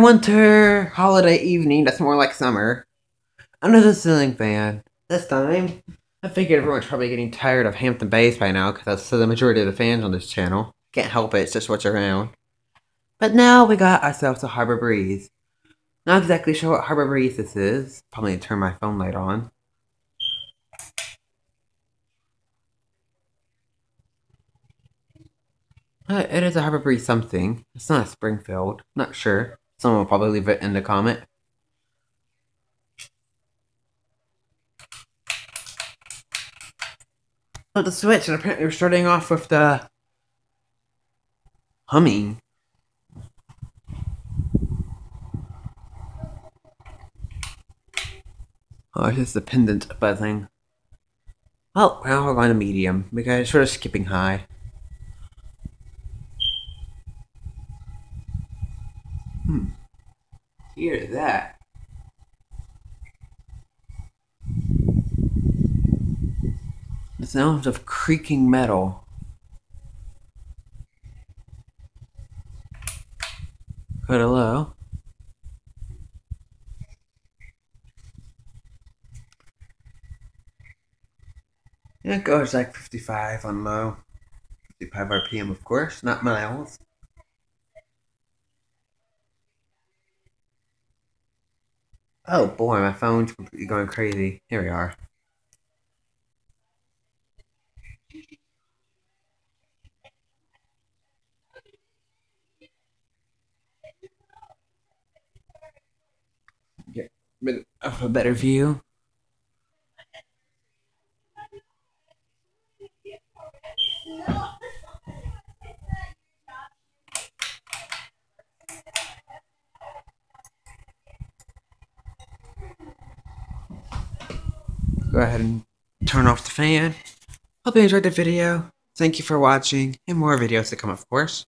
Winter holiday evening that's more like summer. The ceiling fan. This time, I figured everyone's probably getting tired of Hampton Bays by now because that's the majority of the fans on this channel. Can't help it, it's just what's around. But now we got ourselves a Harbor Breeze. Not exactly sure what Harbor Breeze this is. Probably need to turn my phone light on. It is a Harbor Breeze something. It's not a Springfield. Not sure. Someone will probably leave it in the comment. But the switch, and apparently we're starting off with the humming. Oh, it's just the pendant buzzing. Oh, now we're going to medium because sort of skipping high. Hmm. Hear that. The sounds of creaking metal. Quite low. Yeah, it goes like 55 on low. 55 RPM, of course, not miles. Oh boy, my phone's completely going crazy. Here we are. Get a better view. Go ahead and turn off the fan. Hope you enjoyed the video. Thank you for watching, and more videos to come, of course.